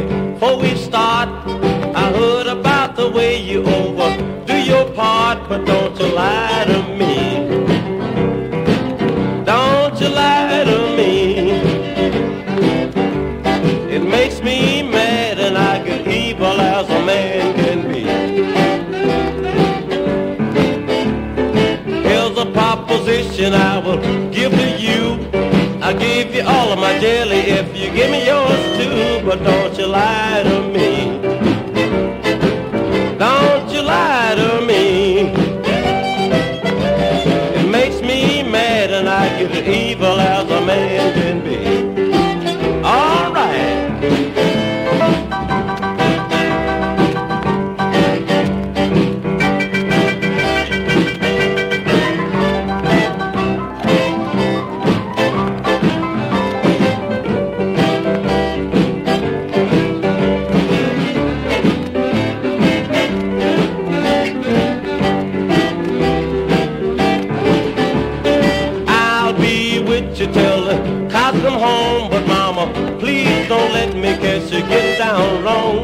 before we start, I heard about the way you overdo your part, but don't you lie to me. Don't you lie to me. It makes me mad and I get evil as a man can be. Here's a proposition I will give you all of my jelly if you give me yours too, but don't you lie to me. Don't you lie to me. It makes me mad and I get evil home. But mama, please don't let me catch you get down wrong.